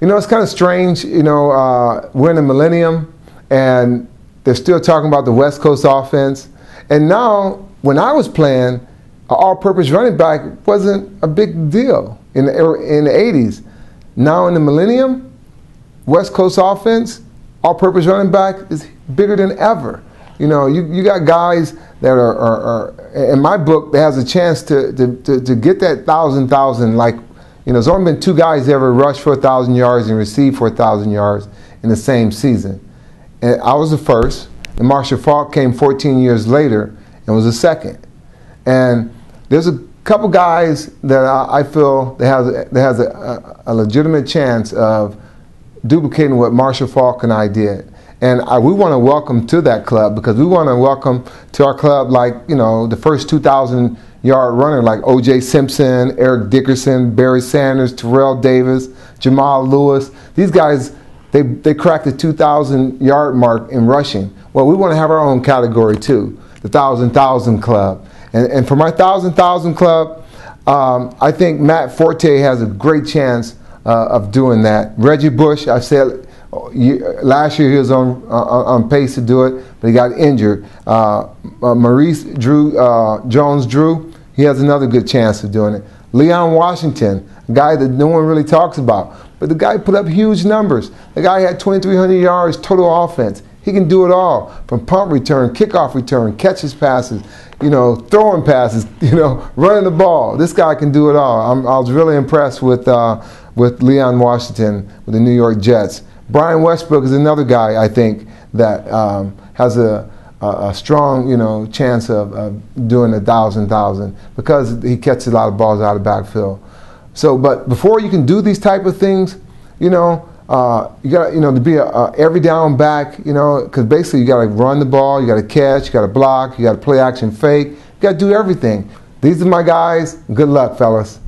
You know, it's kind of strange. You know, uh, we're in the millennium, and they're still talking about the West Coast offense. And now, when I was playing, an all-purpose running back wasn't a big deal in the, in the 80s. Now in the millennium, West Coast offense, all-purpose running back is bigger than ever. You know, you, you got guys that are, are, are, in my book, that has a chance to, to, to, to get that thousand, thousand, like, you know, there's only been two guys ever rushed for a thousand yards and received for a thousand yards in the same season. And I was the first, and Marshall Faulk came 14 years later and was the second. And there's a couple guys that I, feel that has, that has a, a, legitimate chance of duplicating what Marshall Faulk and I did. And I, we want to welcome to that club because we want to welcome to our club like, you know, the first 2,000 yard runner like O.J. Simpson, Eric Dickerson, Barry Sanders, Terrell Davis, Jamal Lewis. These guys, they, they cracked the 2,000 yard mark in rushing. Well, we want to have our own category too, the 1,000 1,000 club. And, and for my 1,000 1,000 club, um, I think Matt Forte has a great chance uh, of doing that. Reggie Bush, I said last year he was on uh, on pace to do it, but he got injured. Uh, uh, Maurice Drew uh, Jones Drew, he has another good chance of doing it. Leon Washington, a guy that no one really talks about, but the guy put up huge numbers. The guy had 2,300 yards total offense. He can do it all from punt return, kickoff return, catches passes, you know, throwing passes, you know, running the ball. This guy can do it all. I'm, i was really impressed with uh, with Leon Washington with the New York Jets. Brian Westbrook is another guy I think that um, has a, a, a, strong you know chance of, of, doing a thousand thousand because he catches a lot of balls out of backfield. So, but before you can do these type of things, you know, uh, you got you know to be a, a, every down back, you know, because basically you got to run the ball, you got to catch, you got to block, you got to play action fake, you got to do everything. These are my guys. Good luck, fellas.